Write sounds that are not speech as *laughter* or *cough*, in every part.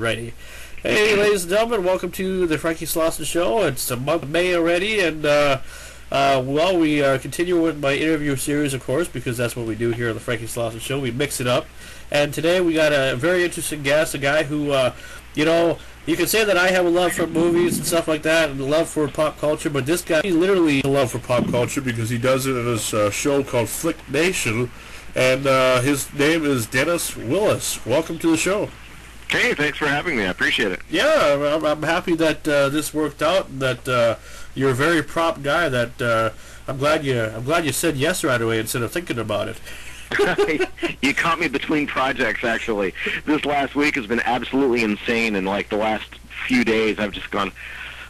ready. Hey, ladies and gentlemen, welcome to the Franky Slawson Show. It's the month of May already, and uh, uh, well, we uh, continue with my interview series, of course, because that's what we do here on the Franky Slawson Show. We mix it up, and today we got a very interesting guest, a guy who, uh, you know, you can say that I have a love for movies and stuff like that, and a love for pop culture, but this guy, he literally a love for pop culture because he does it in his uh, show called Flick Nation, and uh, his name is Dennis Willis. Welcome to the show. Hey, thanks for having me. I appreciate it. Yeah, I'm, I'm happy that uh, this worked out. That uh, you're a very prompt guy. That uh, I'm glad you I'm glad you said yes right away instead of thinking about it. *laughs* you caught me between projects, actually. This last week has been absolutely insane, and like the last few days, I've just gone.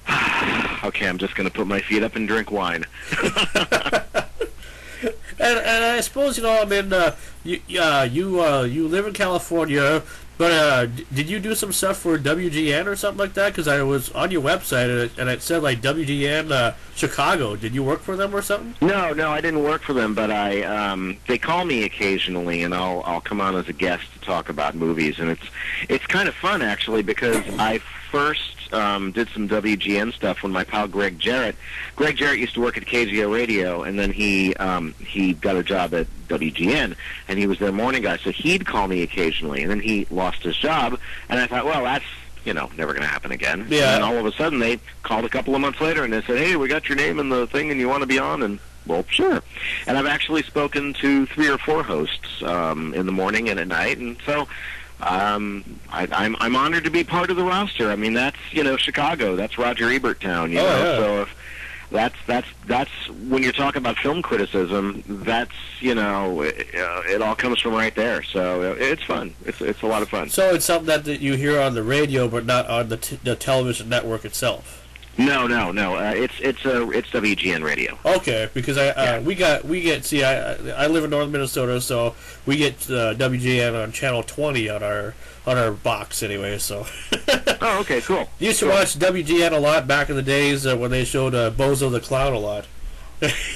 *sighs* okay, I'm just going to put my feet up and drink wine. *laughs* And, and I suppose you know I mean uh, you uh, you uh, you live in California, but uh, did you do some stuff for WGN or something like that? Because I was on your website and it, and it said like WGN uh, Chicago. Did you work for them or something? No, no, I didn't work for them, but I um they call me occasionally and I'll I'll come on as a guest to talk about movies and it's it's kind of fun actually because I first um did some WGN stuff when my pal Greg Jarrett Greg Jarrett used to work at KGO Radio and then he um he got a job at WGN and he was their morning guy so he'd call me occasionally and then he lost his job and I thought well that's you know, never going to happen again. Yeah. And all of a sudden, they called a couple of months later and they said, "Hey, we got your name in the thing, and you want to be on?" And well, sure. And I've actually spoken to three or four hosts um, in the morning and at night, and so um, I, I'm I'm honored to be part of the roster. I mean, that's you know Chicago, that's Roger Ebert town, you Oh, know. yeah. So if that's that's that's when you're talking about film criticism. That's you know it, uh, it all comes from right there. So uh, it's fun. It's it's a lot of fun. So it's something that, that you hear on the radio, but not on the t- the television network itself. No, no, no. Uh, it's it's uh, it's WGN radio. Okay, because I uh, Yeah. we got we get see I I live in northern Minnesota, so we get uh, WGN on channel twenty on our on our box anyway. So *laughs* Oh, okay, cool. used to Cool. watch WGN a lot back in the days uh, when they showed uh, Bozo the Clown a lot.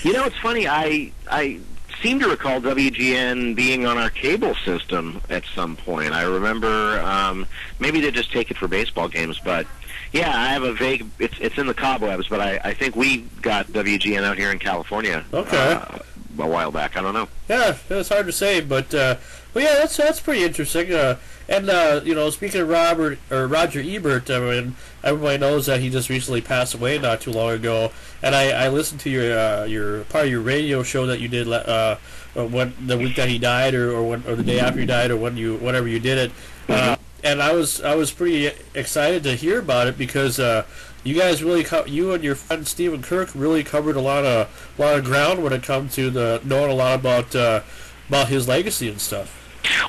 You know, it's funny. I I seem to recall WGN being on our cable system at some point. I remember um, maybe they just take it for baseball games, but yeah, I have a vague. It's it's in the cobwebs, but I I think we got WGN out here in California. Okay. Uh, a while back. I don't know. Yeah, it's hard to say, but uh, well, yeah, that's that's pretty interesting. Uh, and uh, you know, speaking of Robert or Roger Ebert, I mean, everybody knows that he just recently passed away not too long ago. And I, I listened to your uh, your part of your radio show that you did uh, uh, when the week that he died, or or, when, or the day after he died, or when you whenever you did it. Uh, and I was I was pretty excited to hear about it because uh, you guys really co- you and your friend Stephen Kirk really covered a lot of lot of ground when it comes to the knowing a lot about uh, about his legacy and stuff.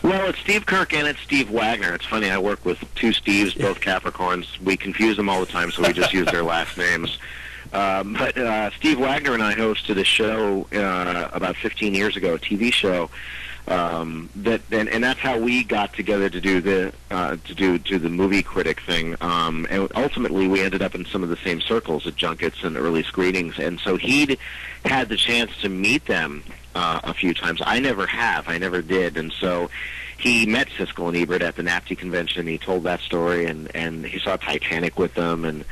Well, it's Steve Kirk and it's Steve Wagner. It's funny. I work with two Steves, both Capricorns. We confuse them all the time, so we just use their *laughs* last names. Um, but uh, Steve Wagner and I hosted a show uh, about 15 years ago, a TV show. Um, that and, and that's how we got together to do the uh, to do to the movie critic thing. Um, and ultimately, we ended up in some of the same circles at junkets and early screenings. And so he'd had the chance to meet them uh, a few times. I never have. I never did. And so he met Siskel and Ebert at the NATPE convention. He told that story, and and he saw Titanic with them, and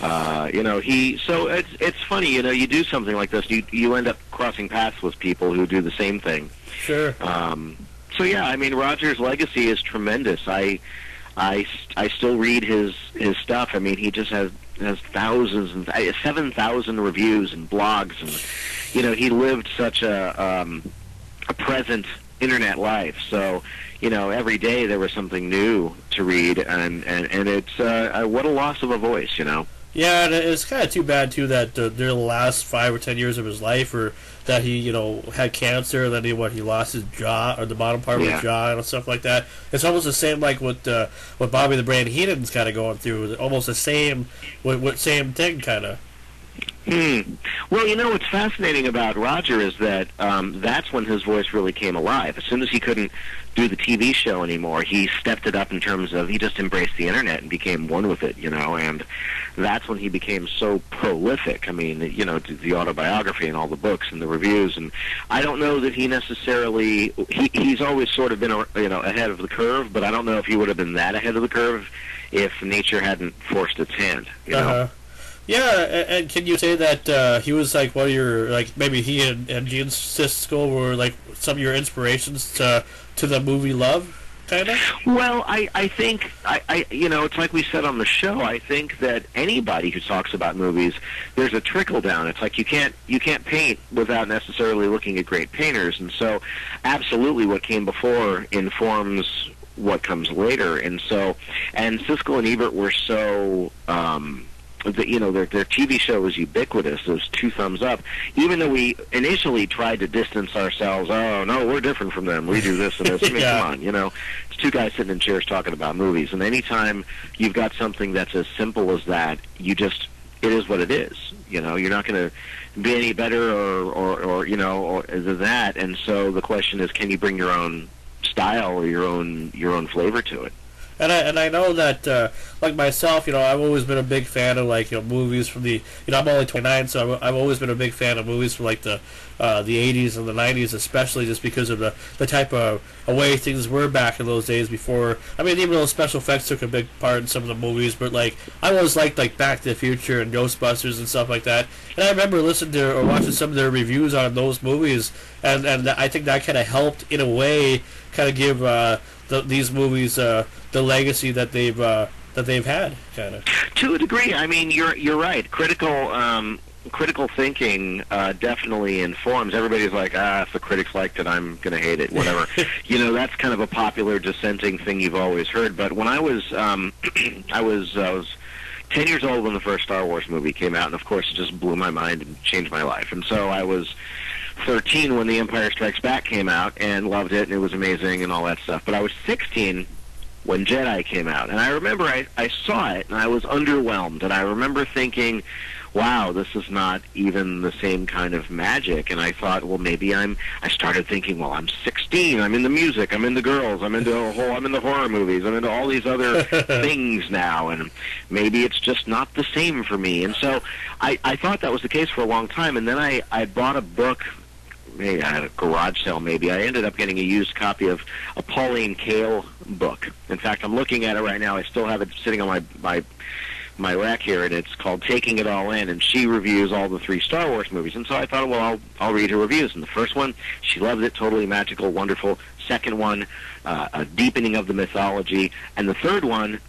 uh, you know he. So it's it's funny, you know, you do something like this, you you end up crossing paths with people who do the same thing. Sure. Um, so yeah, I mean, Roger's legacy is tremendous. I, I, I still read his his stuff. I mean, he just has has thousands and th- seven thousand reviews and blogs, and you know, he lived such a um, a present internet life. So you know, every day there was something new to read, and and and it's uh, uh, what a loss of a voice, you know. Yeah, and it's kind of too bad too that uh, during the last five or ten years of his life, or that he, you know, had cancer, and then he what he lost his jaw or the bottom part of Yeah. his jaw and stuff like that. It's almost the same like what uh, what Bobby the Brain Heenan's kind of going through. Almost the same, what, what same thing kind of. Hmm. Well, you know what's fascinating about Roger is that um, that's when his voice really came alive. As soon as he couldn't do the TV show anymore. He stepped it up in terms of he just embraced the internet and became one with it, you know, and that's when he became so prolific. I mean, you know, the autobiography and all the books and the reviews, and I don't know that he necessarily he he's always sort of been you know ahead of the curve, but I don't know if he would have been that ahead of the curve if nature hadn't forced its hand. You know. Uh-huh. Yeah, and, and can you say that uh, he was like one of your like maybe he and, and Gene Siskel were like some of your inspirations to to the movie Love? Kind of? Well, I, I think I, I you know it's like we said on the show. I think that anybody who talks about movies, there's a trickle down. It's like you can't you can't paint without necessarily looking at great painters, and so absolutely what came before informs what comes later. And so, and Siskel and Ebert were so. Um, the, you know their their TV show was ubiquitous. Those two thumbs up. Even though we initially tried to distance ourselves, oh no, we're different from them. We do this and this. I mean, *laughs* Yeah. come on, you know, it's two guys sitting in chairs talking about movies. And anytime you've got something that's as simple as that, you just it is what it is. You know, you're not going to be any better or, or or you know or than that. And so the question is, can you bring your own style or your own your own flavor to it? And I and I know that uh, like myself, you know, I've always been a big fan of like you know movies from the you know I'm only 29, so I've, I've always been a big fan of movies from like the uh, the 80s and the 90s, especially just because of the the type of a way things were back in those days. Before I mean, even though special effects took a big part in some of the movies, but like I always liked like Back to the Future and Ghostbusters and stuff like that. And I remember listening to or watching some of their reviews on those movies, and and I think that kind of helped in a way kind of give uh, the, these movies uh, the legacy that they've uh, that they've had, kind of. To a degree, I mean, you're you're right. Critical um, critical thinking uh, definitely informs. Everybody's like, ah, if the critics liked it, I'm going to hate it. Whatever. *laughs* you know, that's kind of a popular dissenting thing you've always heard. But when I was um, *clears throat* I was I was. 10 years old when the first Star Wars movie came out, and of course it just blew my mind and changed my life. And so I was 13 when The Empire Strikes Back came out and loved it, and it was amazing and all that stuff. But I was 16 when Jedi came out, and I remember I, I saw it and I was underwhelmed, and I remember thinking, wow, this is not even the same kind of magic. And I thought, well, maybe I'm. I started thinking, well, I'm 16. I'm in the music. I'm into girls. I'm into a whole. I'm into horror movies. I'm into all these other *laughs* things now, and maybe it's just not the same for me. And so I, I thought that was the case for a long time. And then I, I bought a book maybe I had a garage sale maybe. I ended up getting a used copy of a Pauline Kael book. In fact, I'm looking at it right now. I still have it sitting on my my my rack here, and it's called Taking It All In, and she reviews all the three Star Wars movies. And so I thought, well, I'll I'll read her reviews. And the first one, she loved it, totally magical, wonderful. Second one, uh, a deepening of the mythology, and the third one,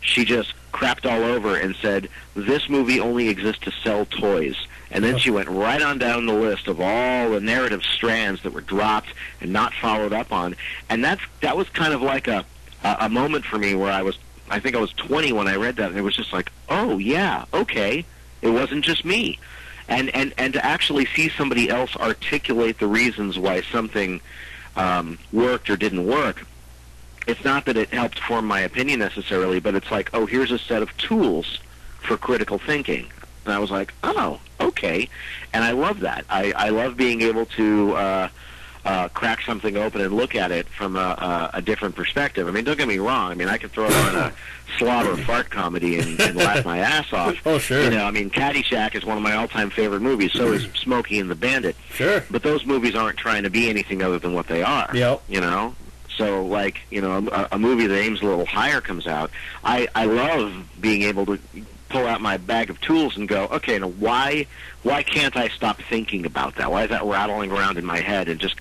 she just crapped all over and said this movie only exists to sell toys. And then she went right on down the list of all the narrative strands that were dropped and not followed up on. And that's that was kind of like a a, a moment for me where I was I think I was 20 when I read that and it was just like, "Oh, yeah, okay. It wasn't just me." And and and to actually see somebody else articulate the reasons why something um, worked or didn't work it's not that it helped form my opinion necessarily, but it's like, oh, here's a set of tools for critical thinking. And I was like, oh, okay. And I love that. I, I love being able to uh, uh, crack something open and look at it from a, a, a different perspective. I mean, don't get me wrong. I mean, I could throw on a *laughs* slobber fart comedy and, and laugh my ass off. Oh, sure. You know, I mean, Caddyshack is one of my all-time favorite movies. So is Smokey and the Bandit. Sure. But those movies aren't trying to be anything other than what they are. Yep. You know, so like you know, a, a movie that aims a little higher comes out. I I love being able to pull out my bag of tools and go, okay, now why why can't I stop thinking about that? Why is that rattling around in my head and just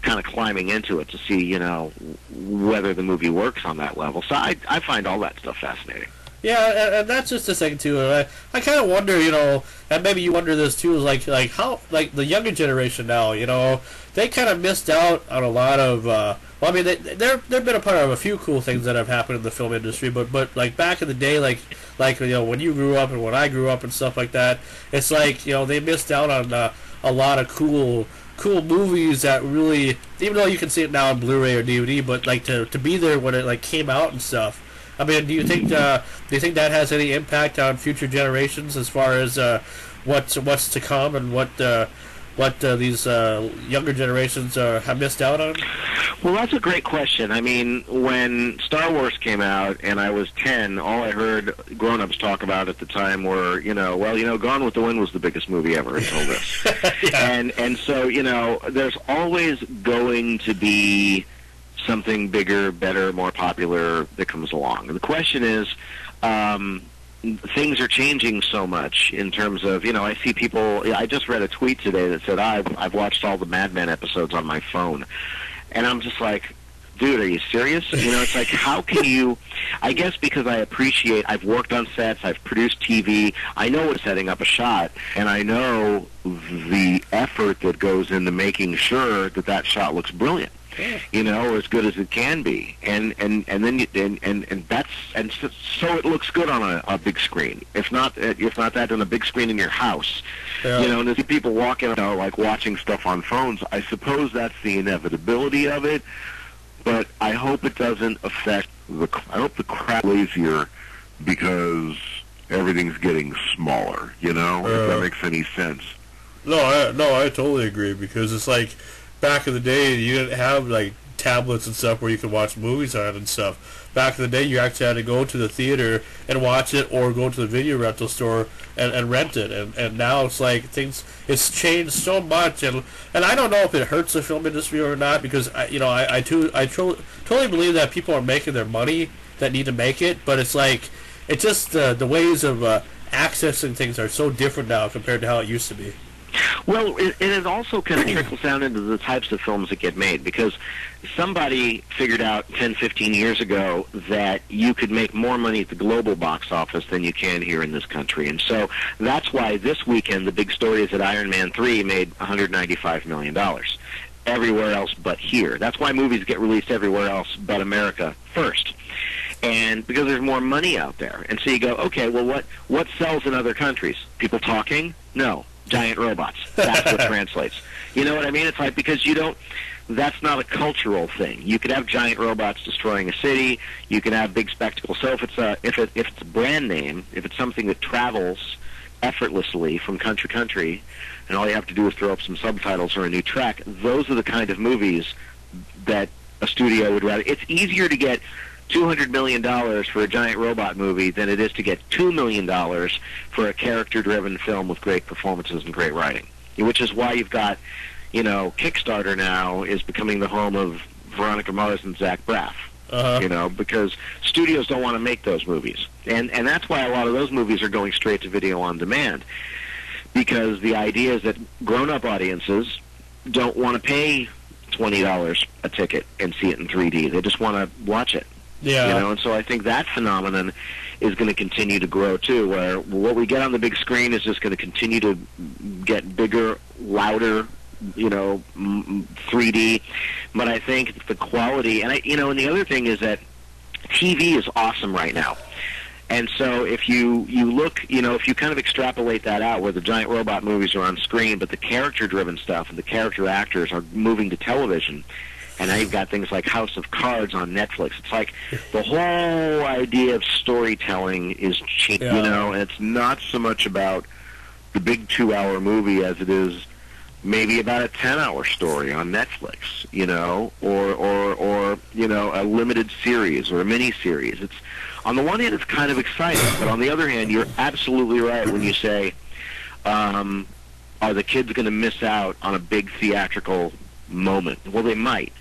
kind of climbing into it to see you know whether the movie works on that level? So I I find all that stuff fascinating. Yeah, and, that's just a thing too. I, I kind of wonder, you know, and maybe you wonder this too, is like like how like the younger generation now, you know, they kind of missed out on a lot of. Uh, well, I mean, they they're they've been a part of a few cool things that have happened in the film industry, but but like back in the day, like like you know when you grew up and when I grew up and stuff like that, it's like you know they missed out on uh, a lot of cool cool movies that really, even though you can see it now on Blu-ray or DVD, but like to to be there when it like came out and stuff. I mean, do you think uh, do you think that has any impact on future generations as far as uh, what's what's to come and what uh, what uh, these uh, younger generations uh, have missed out on? Well, that's a great question. I mean, when Star Wars came out and I was 10, all I heard grown-ups talk about at the time were, you know, well, you know, Gone with the Wind was the biggest movie ever until this. *laughs* yeah. And and so, you know, there's always going to be something bigger, better, more popular that comes along. And the question is, um, things are changing so much in terms of you know I see people. I just read a tweet today that said I've I've watched all the Mad Men episodes on my phone, and I'm just like. Dude, are you serious? You know, it's like, how can you? I guess because I appreciate, I've worked on sets, I've produced TV, I know what's setting up a shot, and I know the effort that goes into making sure that that shot looks brilliant you know, as good as it can be, and and and then you, and and and that's and so, so it looks good on a, a big screen. If not, if not that, on a big screen in your house, Yeah. you know, and see people walking, you know, like watching stuff on phones. I suppose that's the inevitability of it, but I hope it doesn't affect the. I hope the crowd lazier because everything's getting smaller. You know, if Uh. that makes any sense. No, I, no, I totally agree because it's like back in the day you didn't have like tablets and stuff where you could watch movies on and stuff. Back in the day, you actually had to go to the theater and watch it, or go to the video rental store and, and rent it. And, and now it's like things it's changed so much, and and I don't know if it hurts the film industry or not because I you know I I, too, I tro- totally believe that people are making their money that need to make it, but it's like it's just uh, the ways of uh, accessing things are so different now compared to how it used to be. Well, it, it also kind of trickles down into the types of films that get made because somebody figured out 10, 15 years ago that you could make more money at the global box office than you can here in this country. And so that's why this weekend the big story is that Iron Man 3 made $195 million. Everywhere else but here. That's why movies get released everywhere else but America first and because there's more money out there. And so you go, okay, well, what what sells in other countries? People talking? No, giant robots. That's what *laughs* translates. You know what I mean? It's like because you don't. That's not a cultural thing. You could have giant robots destroying a city. You can have big spectacles. So if it's a if it if it's a brand name, if it's something that travels effortlessly from country to country, and all you have to do is throw up some subtitles or a new track, those are the kind of movies that a studio would rather. It's easier to get two hundred million dollars for a giant robot movie than it is to get two million dollars for a character-driven film with great performances and great writing. Which is why you've got, you know, Kickstarter now is becoming the home of Veronica Mars and Zach Braff. Uh-huh. You know, because studios don't want to make those movies, and and that's why a lot of those movies are going straight to video on demand, because the idea is that grown-up audiences don't want to pay twenty dollars a ticket and see it in 3D. They just want to watch it. Yeah. You know, and so I think that phenomenon is going to continue to grow too, where what we get on the big screen is just going to continue to get bigger, louder, you know, m- m- 3D. But I think the quality, and I, you know, and the other thing is that TV is awesome right now. And so if you you look, you know, if you kind of extrapolate that out, where the giant robot movies are on screen, but the character-driven stuff and the character actors are moving to television, and now you've got things like House of Cards on Netflix. It's like the whole idea of storytelling is changing, Yeah. you know, and it's not so much about the big two-hour movie as it is maybe about a 10-hour story on Netflix, you know, or or or you know, a limited series or a mini series. It's on the one hand it's kind of exciting, but on the other hand you're absolutely right when you say um, are the kids going to miss out on a big theatrical moment? Well, they might.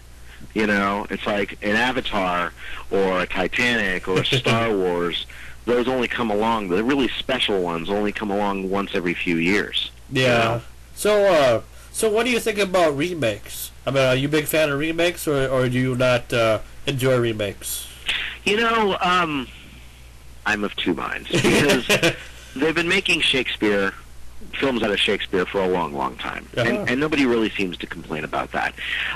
You know, it's like an Avatar or a Titanic or a *laughs* Star Wars. Those only come along. The really special ones only come along once every few years. Yeah. So, uh, so what do you think about remakes? I mean, are you a big fan of remakes, or, or do you not uh, enjoy remakes? You know, um, I'm of two minds because *laughs* they've been making Shakespeare films out of Shakespeare for a long, long time, Uh-huh. and, and nobody really seems to complain about that.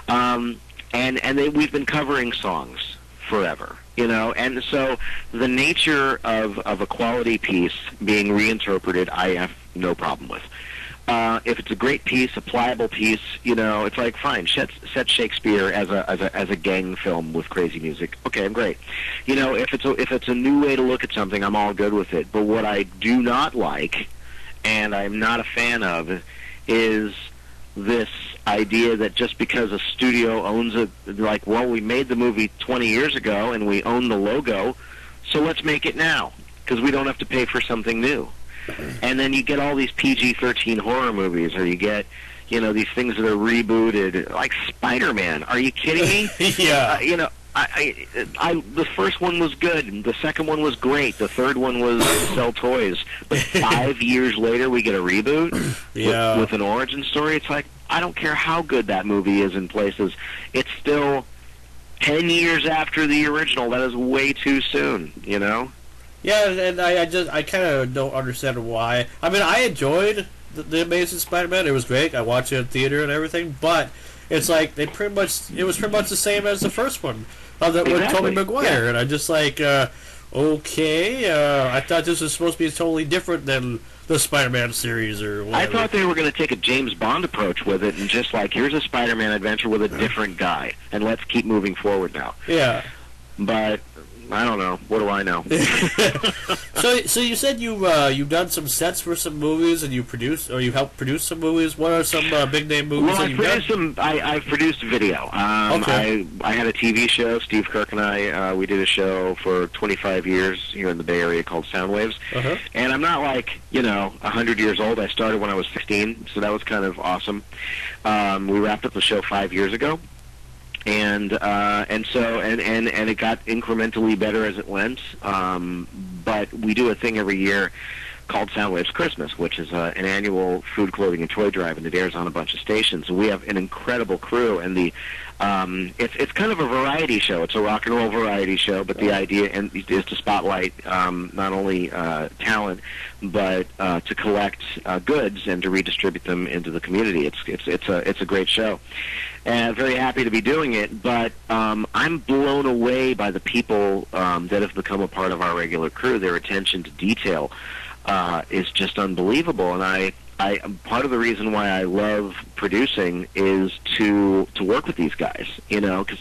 Um, and and they, we've been covering songs forever, you know, and so the nature of of a quality piece being reinterpreted, I have no problem with. Uh, if it's a great piece, a pliable piece, you know, it's like fine. Set, set Shakespeare as a as a as a gang film with crazy music. Okay, I'm great. You know, if it's a, if it's a new way to look at something, I'm all good with it. But what I do not like, and I'm not a fan of, is this idea that just because a studio owns it, like, well, we made the movie 20 years ago and we own the logo, so let's make it now because we don't have to pay for something new. And then you get all these PG-13 horror movies, or you get, you know, these things that are rebooted, like Spider-Man. Are you kidding me? *laughs* yeah. Uh, you know, I, I, I, the first one was good. The second one was great. The third one was *laughs* sell toys. But five years later, we get a reboot Yeah. with, with an origin story. It's like I don't care how good that movie is in places. It's still ten years after the original. That is way too soon. You know. Yeah, and I, I just I kind of don't understand why. I mean, I enjoyed the, the Amazing Spider-Man. It was great. I watched it in theater and everything, but it's like they pretty much it was pretty much the same as the first one, uh, that with Exactly, Tobey Maguire, yeah. and I just like uh, okay. Uh, I thought this was supposed to be totally different than the Spider-Man series or I thought they were going to take a James Bond approach with it and just like here's a Spider-Man adventure with a different guy, and let's keep moving forward now. yeah. But I don't know. What do I know? *laughs* So, so you said you uh, you've done some sets for some movies, and you produced or you helped produce some movies. What are some uh, big name movies Well, I you've done? produced some. I, I've produced video. Um, Okay. I I had a TV show. Steve Kirk and I uh, we did a show for 25 years here in the Bay Area called Soundwaves. Uh-huh. And I'm not like you know 100 years old. I started when I was 16, so that was kind of awesome. Um, we wrapped up the show five years ago, and uh, and so and, and and it got incrementally better as it went. Um, but we do a thing every year called Soundwaves Christmas, which is uh, an annual food, clothing, and toy drive, and it airs on a bunch of stations. We have an incredible crew, and the um, it's it's kind of a variety show. It's a rock and roll variety show, but the idea and is to spotlight um, not only uh, talent, but uh, to collect uh, goods and to redistribute them into the community. It's it's it's a it's a great show and very happy to be doing it. But um, I'm blown away by the people um, that have become a part of our regular crew. Their attention to detail uh, is just unbelievable, and I. I, part of the reason why I love producing is to to work with these guys, you know, because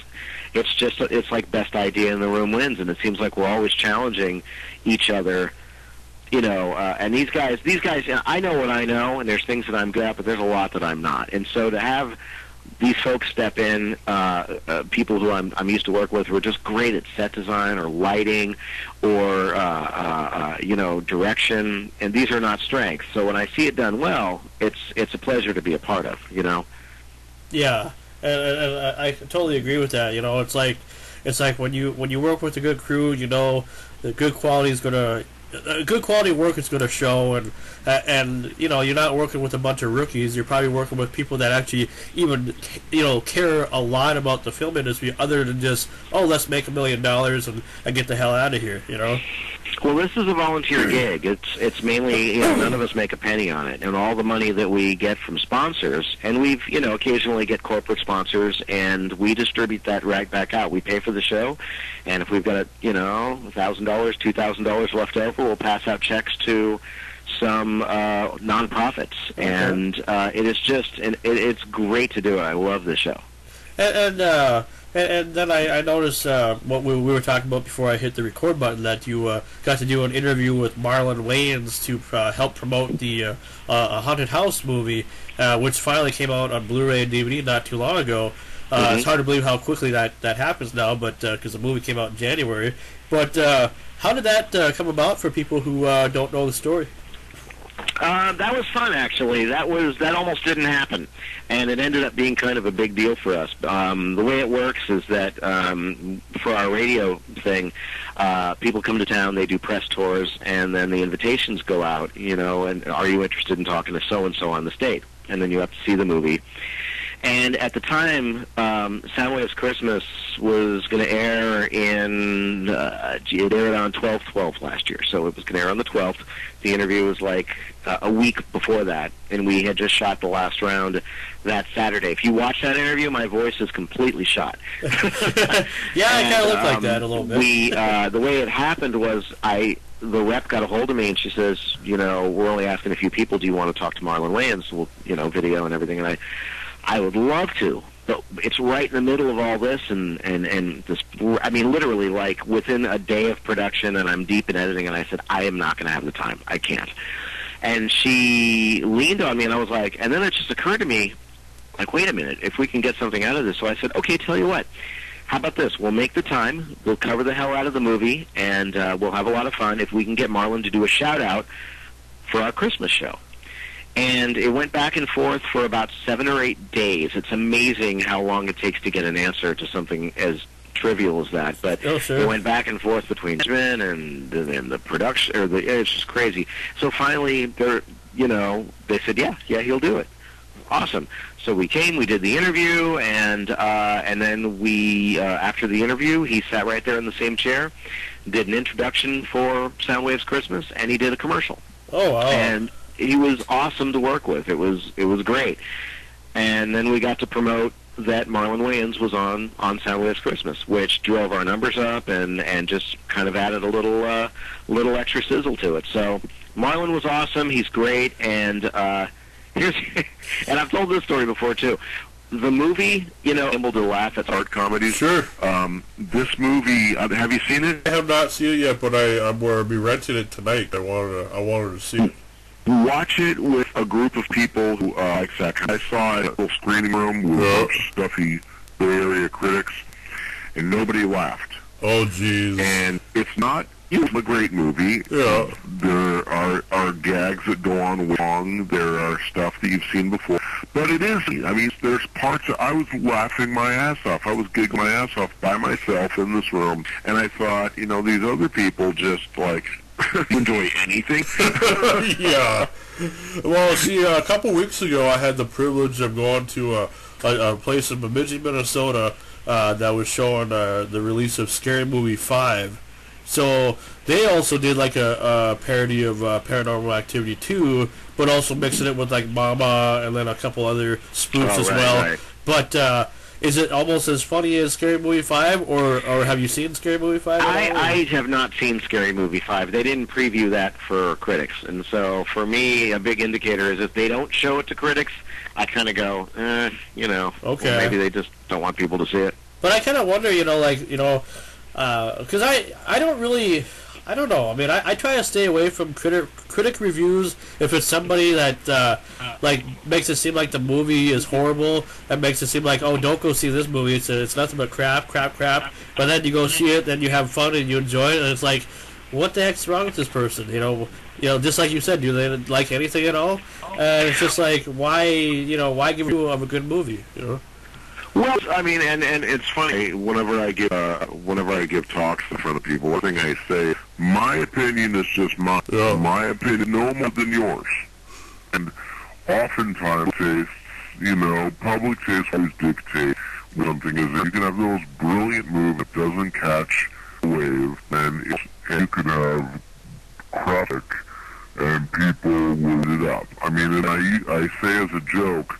it's just it's like best idea in the room wins, and it seems like we're always challenging each other you know, uh, and these guys, these guys, I know what I know, and there's things that I'm good at, but there's a lot that I'm not. And so to have these folks step in, uh, uh, people who I'm, I'm used to work with who are just great at set design or lighting or, uh, uh, uh, you know, direction, and these are not strengths. So when I see it done well, it's, it's a pleasure to be a part of, you know. Yeah, and, and, I totally agree with that. You know, it's like it's like when you when you work with a good crew, you know, the good quality is gonna. A good quality work is going to show, and and you know you're not working with a bunch of rookies. You're probably working with people that actually even you know care a lot about the film industry, other than just oh let's make a million dollars and, and get the hell out of here. You know. Well, this is a volunteer gig. It's it's mainly you know none of us make a penny on it, and all the money that we get from sponsors, and we've you know occasionally get corporate sponsors, and we distribute that right back out. We pay for the show, and if we've got a you know thousand dollars, two thousand dollars left over, we'll pass out checks to some uh, nonprofits, and uh, it is just and it, it's great to do it. I love this show. And, and uh, and, and then I, I noticed uh, what we, we were talking about before I hit the record button that you uh, got to do an interview with Marlon Wayans to uh, help promote the uh, uh, a haunted house movie, uh, which finally came out on Blu-ray and DVD not too long ago. Uh, Mhm. It's hard to believe how quickly that, that happens now, but because the movie came out in January. But uh, how did that uh, come about for people who uh, don't know the story? Uh, that was fun, actually. That was that almost didn't happen, and it ended up being kind of a big deal for us. Um, the way it works is that um, for our radio thing, uh, people come to town, they do press tours, and then the invitations go out. You know, and are you interested in talking to so and so on the state? And then you have to see the movie. And at the time, um, Soundwaves Christmas was going to air in, uh, it aired on 12-12 last year, so it was going to air on the 12th. The interview was like uh, a week before that, and we had just shot the last round that Saturday. If you watch that interview, my voice is completely shot. *laughs* *laughs* Yeah, it kind of And, look like um, that a little bit. We, uh, the way it happened was I, the rep got a hold of me and she says, you know, we're only asking a few people. Do you want to talk to Marlon Wayans? Well, you know, video and everything. And I, I would love to, but it's right in the middle of all this, and and and this. I mean, literally, like within a day of production, and I'm deep in editing, and I said, I am not going to have the time. I can't. And she leaned on me, and I was like, and then it just occurred to me, like, wait a minute, if we can get something out of this. So I said, okay, tell you what. How about this? We'll make the time. We'll cover the hell out of the movie, and uh, we'll have a lot of fun if we can get Marlon to do a shout out for our Christmas show. And it went back and forth for about seven or eight days. It's amazing how long it takes to get an answer to something as trivial as that. But Oh, sure. it went back and forth between management and and the production. Or the it's just crazy. So finally, they're you know they said, yeah, yeah, he'll do it. Awesome. So we came, we did the interview, and uh, and then we uh, after the interview, he sat right there in the same chair, did an introduction for Soundwaves Christmas, and he did a commercial Oh wow. and he was awesome to work with. It was it was great. And then we got to promote that Marlon Wayans was on on Soundwaves Christmas, which drove our numbers up and and just kind of added a little uh, little extra sizzle to it. So Marlon was awesome. He's great, and uh, *laughs* here's and I've told this story before too. The movie, you know, able to laugh at art comedies. Sure. Um, this movie, uh, have you seen it? I have not seen it yet, but I, I'm going to be renting it tonight. I wanted to, I wanted to see it. Watch it with a group of people who uh, like that. I saw it in a little screening room with Yeah. of stuffy Bay Area critics, and nobody laughed. Oh, jeez. And it's not it's a great movie. Yeah. There are, are gags that go on long. There are stuff that you've seen before. But it is, I mean, there's parts that I was laughing my ass off. I was giggling my ass off by myself in this room. And I thought, you know, these other people just, like, *laughs* enjoy anything. *laughs* yeah. Well, see, uh, a couple weeks ago, I had the privilege of going to a, a, a place in Bemidji, Minnesota, uh, that was showing uh, the release of Scary Movie Five. So they also did like a, a parody of uh, Paranormal Activity 2, but also mixing it with like Mama and then a couple other spoofs Oh, as right, well. right. But uh, is it almost as funny as Scary Movie 5, or, or have you seen Scary Movie 5? at all? I, I have not seen Scary Movie 5. They didn't preview that for critics. And so for me, a big indicator is if they don't show it to critics, I kind of go, eh, you know, Okay. well, maybe they just don't want people to see it. But I kind of wonder, you know, like you know, because I I don't really. I don't know. I mean, I, I try to stay away from critic critic reviews if it's somebody that uh, like makes it seem like the movie is horrible. That makes it seem like oh, don't go see this movie. It's it's nothing but crap, crap, crap. But then you go see it, then you have fun and you enjoy it, and it's like, what the heck's wrong with this person? You know, you know, just like you said, do they like anything at all? And it's just like, why, you know, why give you of a good movie? You know. Well, I mean, and and it's funny. Whenever I give uh, whenever I give talks in front of people, one thing I say, my opinion is just my Yeah. my opinion, no more than yours. And oftentimes, tastes, you know, public taste always dictate when something is. You can have the most brilliant move that doesn't catch a wave, and it's, and you could have traffic, and people eat it up. I mean, and I I say as a joke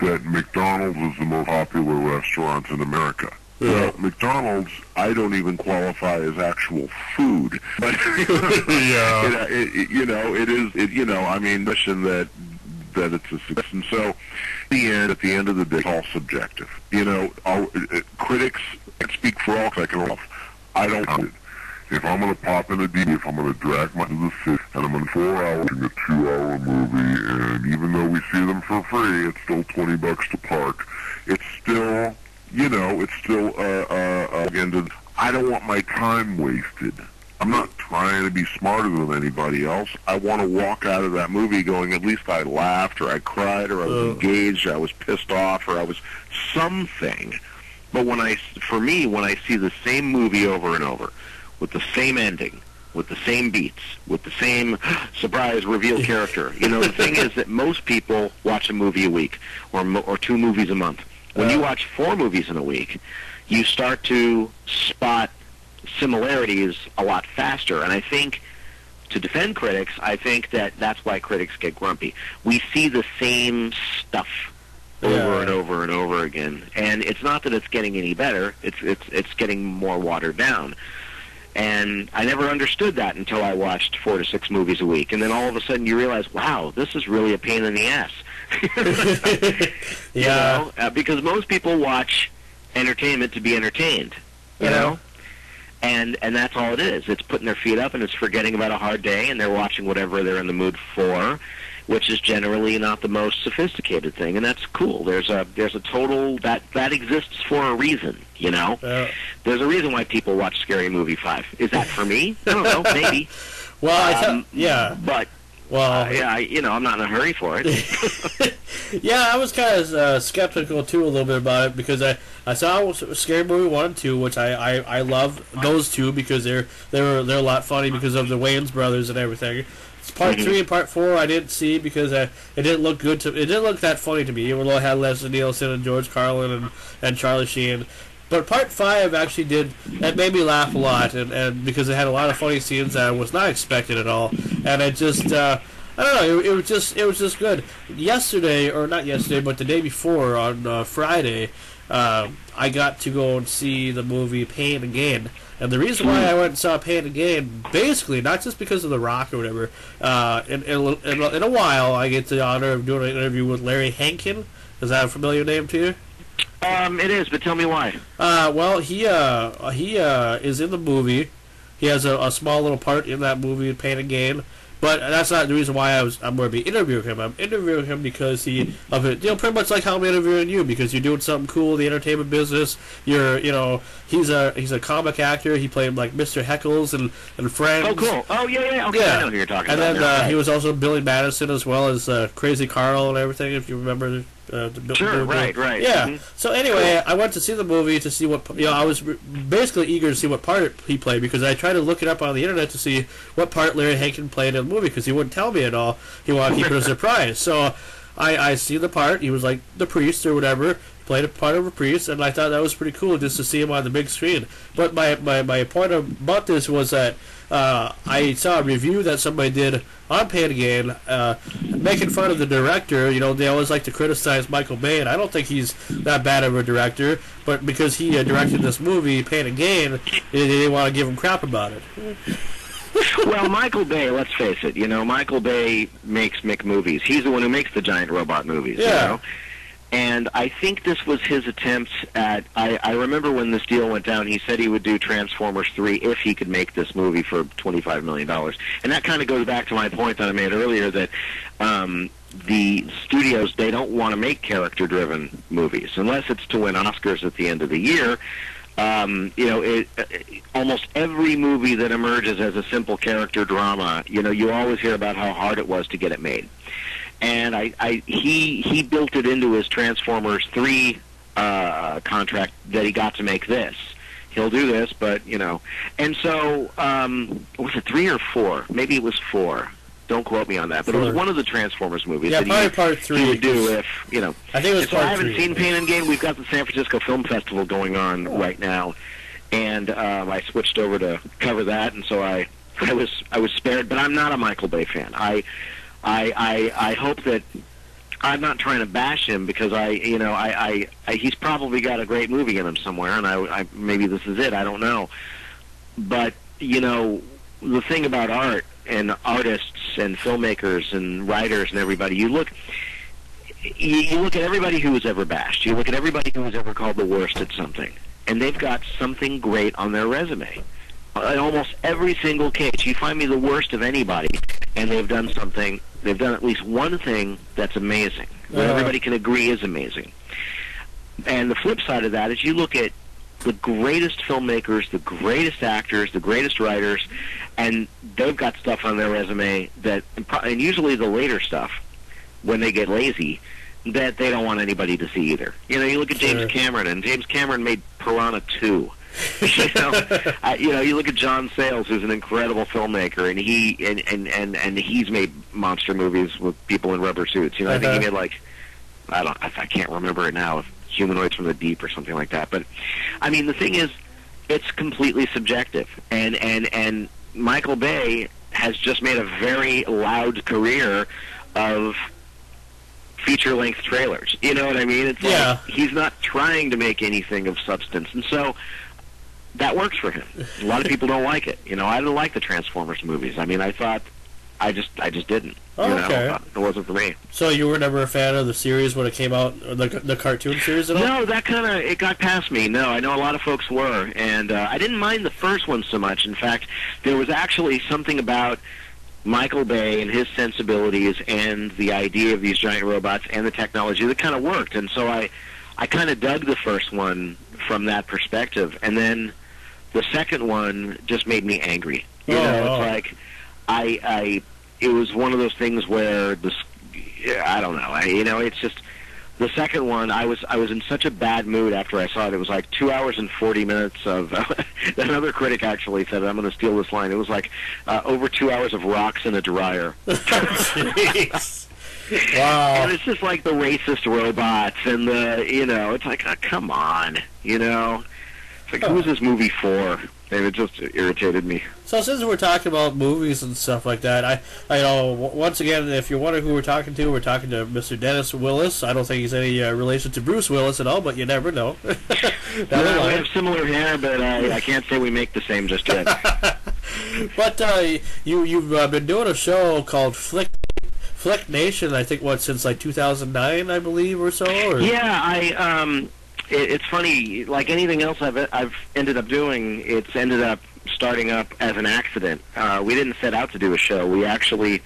that McDonald's is the most popular restaurant in America. Yeah. Well, McDonald's, I don't even qualify as actual food, *laughs* but *laughs* *laughs* yeah. it, it, you know, it is. It, you know, I mean, mission that that it's a success, and so the end. At the end of the day, it's all subjective. You know, all, uh, uh, critics can speak for all. I can off. I don't. count it. If I'm going to pop in a DVD, if I'm going to drag my to the city, and I'm in four hours in a two-hour movie, and even though we see them for free, it's still twenty bucks to park. It's still, you know, it's still uh, uh, uh, again. I don't want my time wasted. I'm not trying to be smarter than anybody else. I want to walk out of that movie going, at least I laughed, or I cried, or I was Uh. engaged, or I was pissed off, or I was something. But when I, for me, when I see the same movie over and over, with the same ending, with the same beats, with the same *gasps* surprise reveal *laughs* character, you know, the thing is that most people watch a movie a week, or mo- or two movies a month. When you Uh. watch four movies in a week, you start to spot similarities a lot faster. And I think, to defend critics, I think that that's why critics get grumpy. We see the same stuff over Yeah. and over and over again, and it's not that it's getting any better. It's it's it's getting more watered down. And I never understood that until I watched four to six movies a week, and then all of a sudden you realize, wow, this is really a pain in the ass. *laughs* you Yeah. know, uh, because most people watch entertainment to be entertained. You Yeah. know, and and that's all it is. It's putting their feet up and it's forgetting about a hard day, and they're watching whatever they're in the mood for. which is generally not the most sophisticated thing, and that's cool. There's a there's a total that that exists for a reason, you know. Uh, There's a reason why people watch Scary Movie Five. Is that for me? I don't know, *laughs* maybe. well, I Um, thought, yeah. But Well, uh, yeah, I, you know, I'm not in a hurry for it. *laughs* Yeah, I was kind of uh, skeptical too a little bit about it because I, I saw Scary Movie one and two, which I, I, I love those two because they're they're they're a lot funny because of the Wayans brothers and everything. It's part Mhm. three and part four I didn't see because I, it didn't look good to it didn't look that funny to me. Even though it had Leslie Nielsen and George Carlin and, and Charlie Sheen. But part five actually did that made me laugh a lot and, and because it had a lot of funny scenes that I was not expecting at all. And it just uh, I don't know. It, it was just it was just good. Yesterday, or not yesterday, but the day before on uh, Friday, uh, I got to go and see the movie Pain and Gain. And the reason why I went and saw Pain and Gain, basically, not just because of The Rock or whatever. Uh, in, in, in, in a while, I get the honor of doing an interview with Larry Hankin. Is that a familiar name to you? Um, it is, but tell me why. Uh, well, he uh, he uh, is in the movie. He has a, a small little part in that movie, Pain and Gain. But that's not the reason why I was I'm going to be interviewing him. I'm interviewing him because he of it, you know, pretty much like how I'm interviewing you because you're doing something cool in the entertainment business. You're, you know, he's a he's a comic actor. He played like Mr. Heckles and and Friends. Oh, cool. Oh, yeah, yeah. Okay, I know who you're talking and about. And then uh, Right. he was also Billy Madison as well as uh, Crazy Carl and everything. If you remember. Uh, the, Sure, right, right. Yeah. Mhm. So anyway, I went to see the movie to see what you know. I was basically eager to see what part he played because I tried to look it up on the internet to see what part Larry Hankin played in the movie because he wouldn't tell me at all. He wanted to keep it a *laughs* surprise. So I I see the part. He was like the priest or whatever. Played a part of a priest, and I thought that was pretty cool just to see him on the big screen. But my my, my point about this was that uh, I saw a review that somebody did on Pain and Gain, uh, making fun of the director. You know, they always like to criticize Michael Bay, and I don't think he's that bad of a director. But because he uh, directed this movie, Pain and Gain, they, they didn't want to give him crap about it. well, Michael Bay, let's face it, you know, Michael Bay makes Mick movies. He's the one who makes the giant robot movies, you Yeah. know? And I think this was his attempt at. I, I remember when this deal went down, he said he would do Transformers 3 if he could make this movie for $25 million. And that kind of goes back to my point that I made earlier that um, the studios, they don't want to make character driven movies unless it's to win Oscars at the end of the year. Um, you know, it, uh, almost every movie that emerges as a simple character drama, you know, you always hear about how hard it was to get it made and I, I he he built it into his Transformers three uh, contract that he got to make this. He'll do this, but you know, and so um, was it three or four? Maybe it was four. Don't quote me on that, but it was one of the Transformers movies Yeah, probably he, part he three. would do if you know. I think it was And so I haven't three. seen Pain and Gain. We've got the San Francisco Film Festival going on Oh. right now, and um, I switched over to cover that, and so I I was I was spared. But I'm not a Michael Bay fan. I I I, I hope that I'm not trying to bash him because I you know I, I, I he's probably got a great movie in him somewhere, and I, I maybe this is it. I don't know, but you know the thing about art and artists and filmmakers and writers and everybody, you look you, you look at everybody who was ever bashed. You look at everybody who was ever called the worst at something, and they've got something great on their resume. Uh, in almost every single case, you find me the worst of anybody, and they've done something. They've done at least one thing that's amazing. That Uh-huh. everybody can agree is amazing. And the flip side of that is you look at the greatest filmmakers, the greatest actors, the greatest writers, and they've got stuff on their resume that, and and usually the later stuff, when they get lazy, that they don't want anybody to see either. You know, you look at James Sure. Cameron, and James Cameron made Piranha 2. *laughs* you know, I, you know, you look at John Sayles, who's an incredible filmmaker, and he and and and, and he's made monster movies with people in rubber suits. You know, I think Uh-huh. he made like I don't, I, I can't remember it now, humanoids from the deep or something like that. But I mean, the thing is, it's completely subjective, and and and Michael Bay has just made a very loud career of feature length trailers. You know what I mean? It's Yeah. like he's not trying to make anything of substance, and so that works for him. A lot of *laughs* people don't like it. You know, I didn't like the Transformers movies. I mean, I thought I just I just didn't. Oh, you okay. it wasn't for me. So you were never a fan of the series when it came out, or the the cartoon series at all? No, that kind of it got past me. No, I know a lot of folks were, and uh, I didn't mind the first one so much. In fact, there was actually something about Michael Bay and his sensibilities and the idea of these giant robots and the technology that kind of worked. And so I, I kind of dug the first one from that perspective, and then the second one just made me angry. You Oh, know, oh. it's like I, I, it was one of those things where the, I don't know, I, you know, it's just the second one. I was, I was in such a bad mood after I saw it. It was like two hours and forty minutes of. *laughs* another critic actually said, "I'm going to steal this line." It was like uh, over two hours of rocks in a dryer. *laughs* Jeez. *laughs* And Wow. it's just like the racist robots and the, you know, it's like, oh, come on, you know. It's like, who's this movie for? And it just irritated me. So since we're talking about movies and stuff like that, I, I know once again, if you're wondering who we're talking to, we're talking to Mr. Dennis Willis. I don't think he's any uh, relation to Bruce Willis at all, but you never know. *laughs* *laughs* Well, we have similar hair, but I, I can't say we make the same just yet. *laughs* But uh, you you've uh, been doing a show called Flick Flick Nation. I think what since like 2009, I believe, or so. Or? yeah, I, um, it, it's funny, like anything else I've, I've ended up doing, it's ended up starting up as an accident. Uh, we didn't set out to do a show. We actually,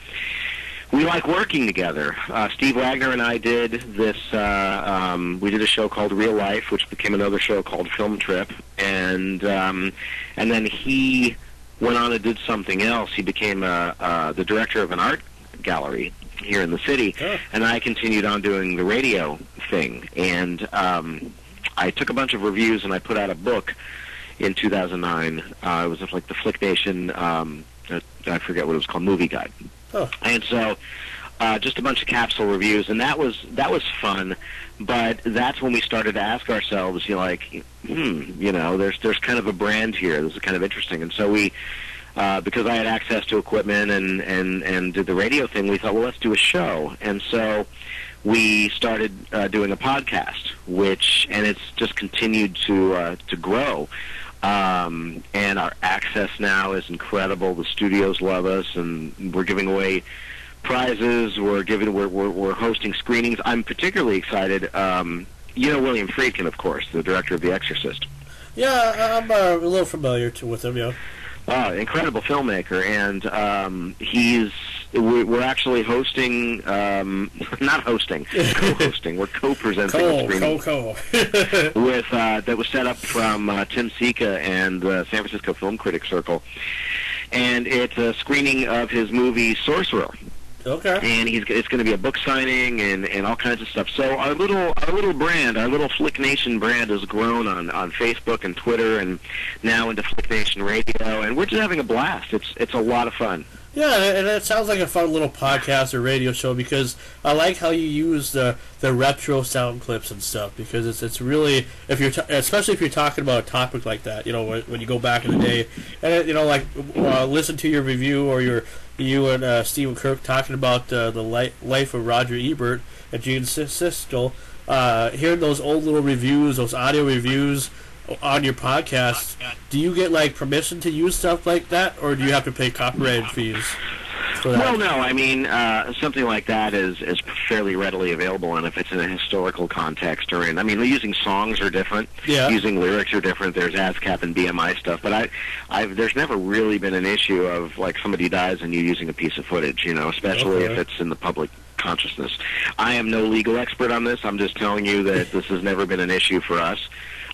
we like working together. Uh, Steve Wagner and I did this. Uh, um, we did a show called Real Life, which became another show called Film Trip, and um, and then he went on and did something else. He became uh, uh, the director of an art gallery here in the city, Oh. and I continued on doing the radio thing. And um, I took a bunch of reviews and I put out a book in 2009. Uh, it was like the Flick Nation. Um, uh, I forget what it was called, movie guide. Oh. And so, uh, just a bunch of capsule reviews, and that was that was fun. But that's when we started to ask ourselves, you know, like, hmm, you know, there's there's kind of a brand here. This is kind of interesting, and so we. Uh, because I had access to equipment and, and, and did the radio thing, we thought, well, let's do a show. And so we started uh, doing a podcast, which and it's just continued to uh, to grow. Um, and our access now is incredible. The studios love us, and we're giving away prizes. We're giving we're we're, we're hosting screenings. I'm particularly excited. Um, you know William Friedkin, of course, the director of The Exorcist. Yeah, I'm uh, a little familiar to, with him. Yeah. Uh, incredible filmmaker, and um, he's we're, actually hosting, um, *laughs* not hosting, co-hosting. We're co-presenting a Co, screening co, co. *laughs* with uh, that was set up from uh, Tim Sika and the San Francisco Film Critics Circle, and it's a screening of his movie Sorcerer. Okay. and he's it's going to be a book signing and and all kinds of stuff. So our little our little brand, our little Flick Nation brand, has grown on on Facebook and Twitter, and now into Flick Nation Radio, and we're just having a blast. It's it's a lot of fun. Yeah, and it- sounds like a fun little podcast or radio show because I like how you use the the retro sound clips and stuff because it's it's really if you're ta- especially if you're talking about a topic like that, you know, when, when you go back in the day and you know like uh, listen to your review or your you and uh, Stephen Kirk talking about uh, the li- life of Roger Ebert and Gene Sis- Siskel, uh, hearing those old little reviews, those audio reviews on your podcast, do you get like permission to use stuff like that, or do you have to pay copyright fees for that? Well, no, I mean uh, something like that is is fairly readily available, and if it's in a historical context or in, I mean, using songs are different. Yeah. Using lyrics are different. There's ASCAP and BMI stuff, but I, I've there's never really been an issue of like somebody dies and you using a piece of footage, you know, especially Okay. if it's in the public consciousness. I am no legal expert on this. I'm just telling you that this has never been an issue for us.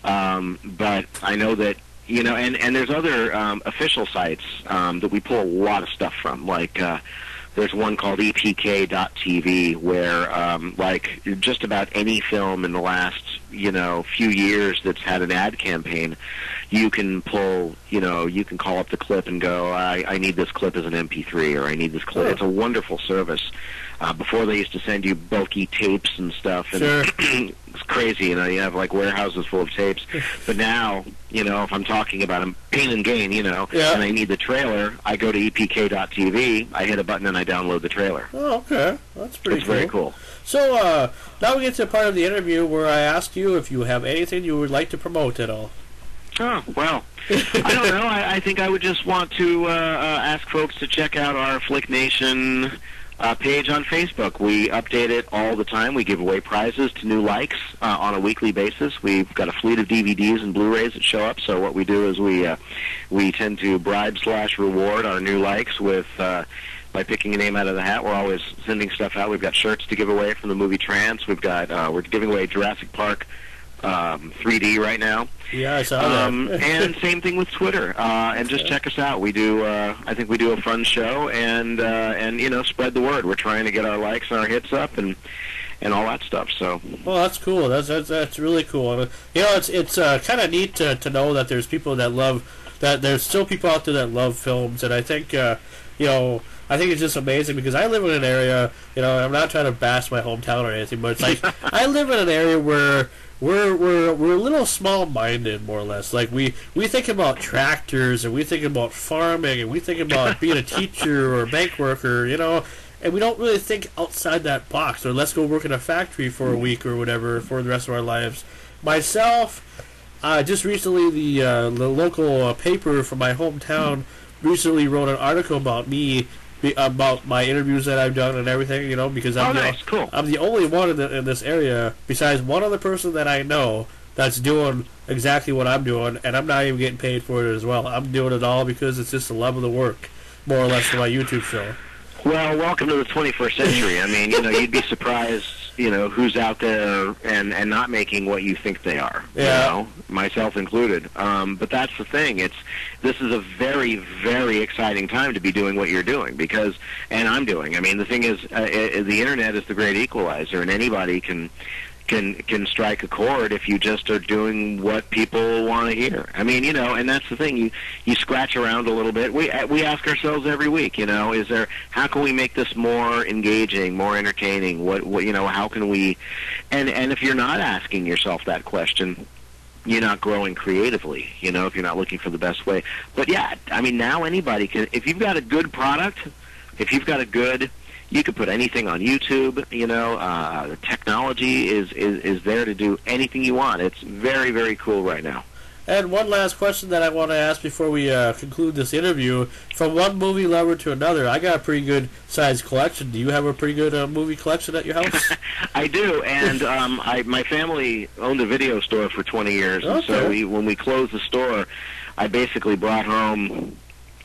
Um, but I know that you know, and and there's other um, official sites um, that we pull a lot of stuff from, like. Uh, there's one called EPK.TV where, um, like, just about any film in the last, you know, few years that's had an ad campaign, you can pull, you know, you can call up the clip and go, I, I need this clip as an MP3 or I need this clip. Oh. It's a wonderful service. Uh, before they used to send you bulky tapes and stuff, and Sure. *clears throat* it's crazy. You know, you have like warehouses full of tapes. But now, you know, if I'm talking about a pain and gain, you know, Yeah. and I need the trailer, I go to EPK.TV, I hit a button and I download the trailer. Oh, okay. That's pretty It's cool. very cool. So, uh, now we get to the part of the interview where I ask you if you have anything you would like to promote at all. Oh, well, I don't know. I, I think I would just want to uh, uh, ask folks to check out our Flick Nation uh, page on Facebook. We update it all the time. We give away prizes to new likes uh, on a weekly basis. We've got a fleet of DVDs and Blu-rays that show up. So what we do is we uh, we tend to bribe slash reward our new likes with uh, by picking a name out of the hat. We're always sending stuff out. We've got shirts to give away from the movie Trance. We've got uh, we're giving away Jurassic Park um, 3D right now. Yeah, I saw Um, that. and *laughs* same thing with Twitter. Uh, and just check us out. We do. Uh, I think we do a fun show, and uh, and you know, spread the word. We're trying to get our likes and our hits up, and and all that stuff. So Well, that's cool. That's that's, that's really cool. And, uh, you know, it's it's uh, kind of neat to, to know that there's people that love that there's still people out there that love films, and I think uh, you know. I think it's just amazing because I live in an area, you know, I'm not trying to bash my hometown or anything, but it's like *laughs* I live in an area where we're we're we're a little small minded more or less. Like we we think about tractors and we think about farming and we think about being a teacher or a bank worker, you know, and we don't really think outside that box or let's go work in a factory for a week or whatever for the rest of our lives. Myself, uh, just recently the uh, the local uh, paper from my hometown recently wrote an article about me be, about my interviews that I've done and everything, you know, because I'm Oh, the, nice, cool. I'm the only one in, the, in this area besides one other person that I know that's doing exactly what I'm doing, and I'm not even getting paid for it as well. I'm doing it all because it's just the love of the work, more or less, for my YouTube show. Well, welcome to the 21st century. I mean, you know, you'd be surprised, you know, who's out there and and not making what you think they are. Yeah. You know, myself included. Um, but that's the thing. It's this is a very very exciting time to be doing what you're doing because, and I'm doing. I mean, the thing is, uh, i the internet is the great equalizer, and anybody can can can strike a chord if you just are doing what people want to hear. I mean, you know, and that's the thing. You you scratch around a little bit. We uh, we ask ourselves every week, you know, is there how can we make this more engaging, more entertaining? What what you know, how can we? And and if you're not asking yourself that question, you're not growing creatively, you know, if you're not looking for the best way. But yeah, I mean, now anybody can, if you've got a good product, if you've got a good, you could put anything on YouTube, you know, uh, the technology is, is, is there to do anything you want. It's very, very cool right now. And one last question that I want to ask before we uh, conclude this interview: from one movie lover to another, I got a pretty good sized collection. Do you have a pretty good uh, movie collection at your *laughs* house? I do, and um, I my family owned a video store for 20 years, and so we when we closed the store, I basically brought home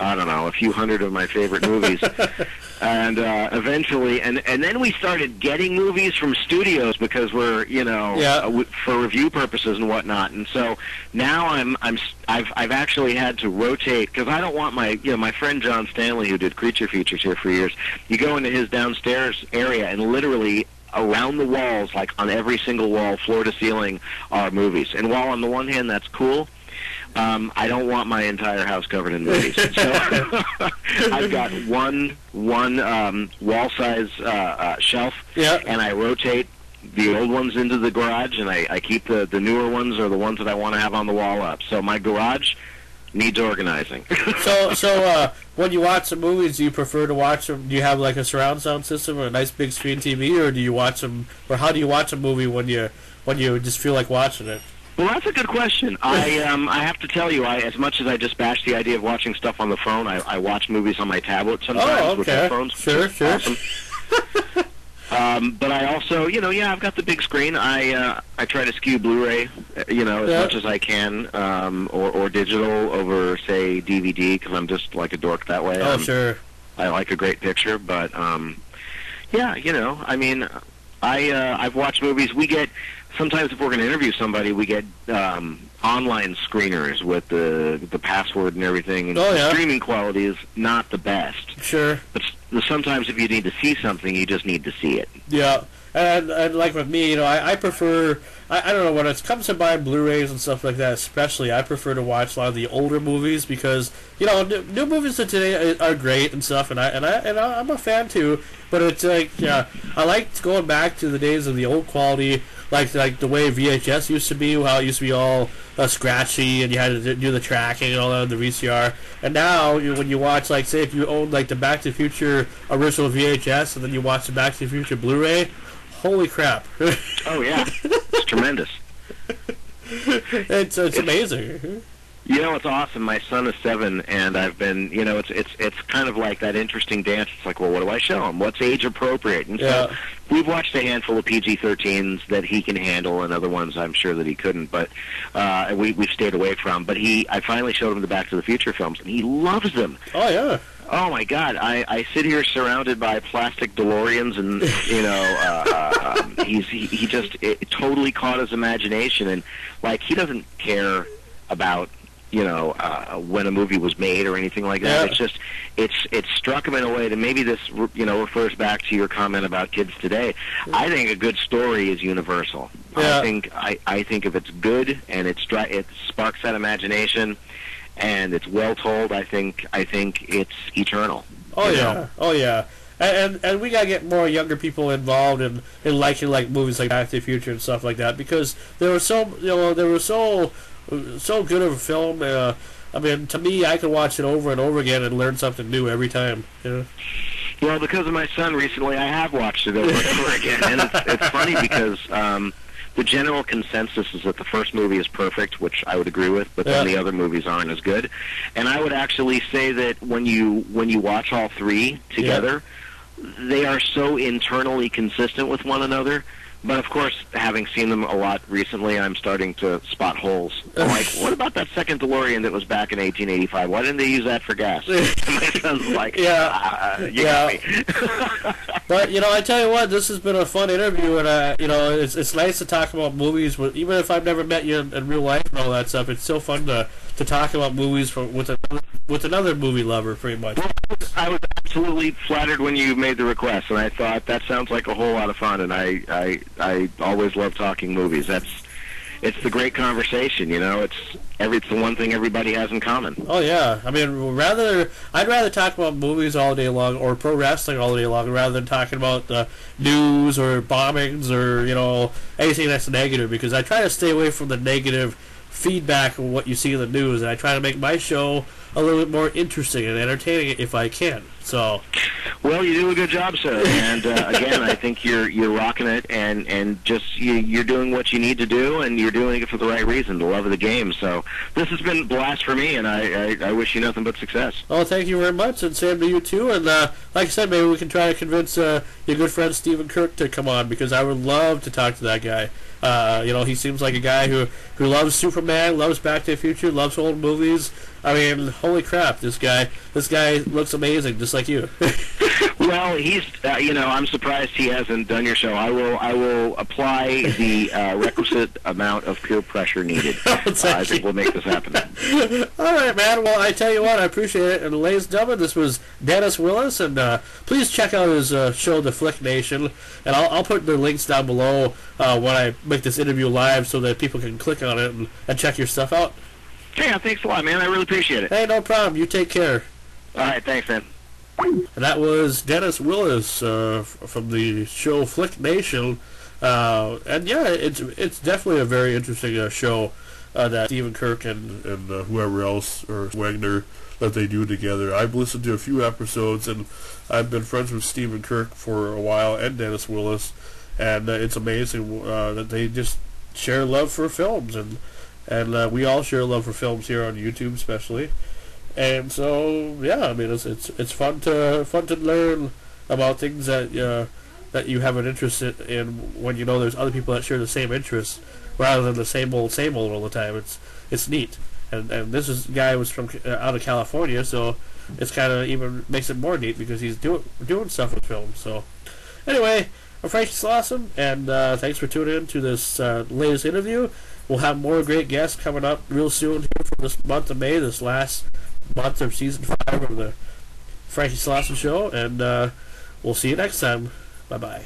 I don't know a few hundred of my favorite movies, *laughs* and uh, eventually, and and then we started getting movies from studios because we're you know Yeah. uh, w- for review purposes and whatnot, and so now I'm I'm I've I've actually had to rotate because I don't want my you know my friend John Stanley who did creature features here for years. You go into his downstairs area and literally around the walls, like on every single wall, floor to ceiling, are movies. And while on the one hand that's cool, um, I don't want my entire house covered in movies. *laughs* so *laughs* I've got one one um, wall size uh, uh, shelf, Yeah. and I rotate the old ones into the garage, and I, I keep the the newer ones or the ones that I want to have on the wall up. So my garage needs organizing. so, so uh, when you watch the movies, do you prefer to watch them? Do you have like a surround sound system or a nice big screen TV, or do you watch them, or how do you watch a movie when you when you just feel like watching it? Well, that's a good question. I um, I have to tell you, I as much as I just bash the idea of watching stuff on the phone, I, I watch movies on my tablet sometimes Oh, with okay. headphones. Sure, sure. awesome. um, but I also, you know, yeah, I've got the big screen. I uh, I try to skew Blu-ray, uh, you know, as Yeah. much as I can, um, or or digital over say DVD because I'm just like a dork that way. Oh, Um, sure. I like a great picture, but um, yeah, you know, I mean, I uh, I've watched movies. We get sometimes if we're going to interview somebody, we get um, online screeners with the the password and everything. And Oh, yeah. the streaming quality is not the best, Sure. but sometimes if you need to see something, you just need to see it. Yeah, and, and like with me, you know, I, I prefer. I, I don't know when it comes to buying Blu-rays and stuff like that, especially. I prefer to watch a lot of the older movies because you know new, new movies of today are great and stuff, and I and I and I- I'm a fan too. But it's like yeah, I like going back to the days of the old quality, like like the way VHS used to be, how it used to be all uh, scratchy and you had to do the tracking and all that on the VCR. And now you, when you watch, like say if you own like the Back to the Future original VHS and then you watch the Back to the Future Blu-ray, holy crap! Oh yeah, it's tremendous. *laughs* it's it's amazing. You know, it's awesome. My son is seven, and I've been, you know, it's it's it's kind of like that interesting dance. It's like, well, what do I show him? What's age appropriate? And so we've watched a handful of PG-13s that he can handle, and other ones I'm sure that he couldn't. But uh, we we've stayed away from. But he, I finally showed him the Back to the Future films, and he loves them. Oh yeah, Oh my God! I, I sit here surrounded by plastic DeLoreans, and you know, uh, um, *laughs* he's he, he just it totally caught his imagination, and like he doesn't care about you know uh, when a movie was made or anything like that. Yeah. It's just it's it struck him in a way that maybe this you know refers back to your comment about kids today. I think a good story is universal. Yeah. I think I, I think if it's good and it's dri- it sparks that imagination and it's well told, I think I think it's eternal. Oh yeah, know? oh yeah, and, and and we gotta get more younger people involved in, in liking like movies like Back to the Future and stuff like that because they were so you know they were so so good of a film. Uh, I mean, to me, I could watch it over and over again and learn something new every time. You know? Well, because of my son recently, I have watched it over and over *laughs* again, and it's, it's funny because um, the general consensus is that the first movie is perfect, which I would agree with, but then Yeah. the other movies aren't as good. And I would actually say that when you when you watch all three together, they are so internally consistent with one another. But of course, having seen them a lot recently, I'm starting to spot holes. I'm like, *laughs* what about that second DeLorean that was back in 1885? Why didn't they use that for gas? *laughs* *laughs* My son's like, Yeah. "Ah, you Yeah. got me. But you know, I tell you what, this has been a fun interview, and uh, you know, it's it's nice to talk about movies. With, even if I've never met you in, in real life and all that stuff, it's still fun to to talk about movies from with another with another movie lover, pretty much. I was absolutely flattered when you made the request, and I thought that sounds like a whole lot of fun. And I, I, I always love talking movies. That's, it's the great conversation. You know, it's every, it's the one thing everybody has in common. Oh yeah, I mean, rather I'd rather talk about movies all day long or pro wrestling all day long rather than talking about the news or bombings or you know anything that's negative because I try to stay away from the negative feedback of what you see in the news and I try to make my show a little bit more interesting and entertaining if I can. So Well, you do a good job, sir. And uh, again, I think you're you're rocking it, and and just you, you're doing what you need to do, and you're doing it for the right reason, the love of the game. So this has been a blast for me, and I I, I wish you nothing but success. Oh, thank you very much, and Sam to you too. And uh, like I said, maybe we can try to convince uh, your good friend Stephen Kirk to come on because I would love to talk to that guy. Uh, you know, he seems like a guy who, who loves Superman, loves Back to the Future, loves old movies. I mean, holy crap, this guy this guy looks amazing, just like you. *laughs* Well, he's uh, you know I'm surprised he hasn't done your show. I will I will apply the uh, requisite amount of peer pressure needed. *laughs* Uh, I think we'll make this happen. *laughs* All right, man. Well, I tell you what, I appreciate it. And ladies and gentlemen, this was Dennis Willis, and uh, please check out his uh, show, The Flick Nation, and I'll, I'll put the links down below uh, when I make this interview live, so that people can click on it and, and check your stuff out. Uh, thanks a lot, man. I really appreciate it. Hey, no problem. You take care. All right, thanks, man. And that was Dennis Willis uh, from the show Flick Nation. Uh, and yeah, it's it's definitely a very interesting uh, show uh, that Stephen Kirk and, and uh, whoever else or Wagner that they do together. I've listened to a few episodes and I've been friends with Stephen Kirk for a while and Dennis Willis, and uh, it's amazing uh, that they just share love for films and and uh, we all share a love for films here on YouTube, especially. And so, yeah, I mean, it's it's it's fun to fun to learn about things that uh, that you have an interest in, when you know there's other people that share the same interests, rather than the same old same old all the time. It's it's neat. And and this is guy was from uh, out of California, so it's kind of even makes it more neat because he's doing doing stuff with film. So anyway, I'm Franky Slawson, and uh, thanks for tuning in to this uh, latest interview. We'll have more great guests coming up real soon here for this month of May, this last month of season five of the Franky Slawson Show, and uh, we'll see you next time. Bye bye.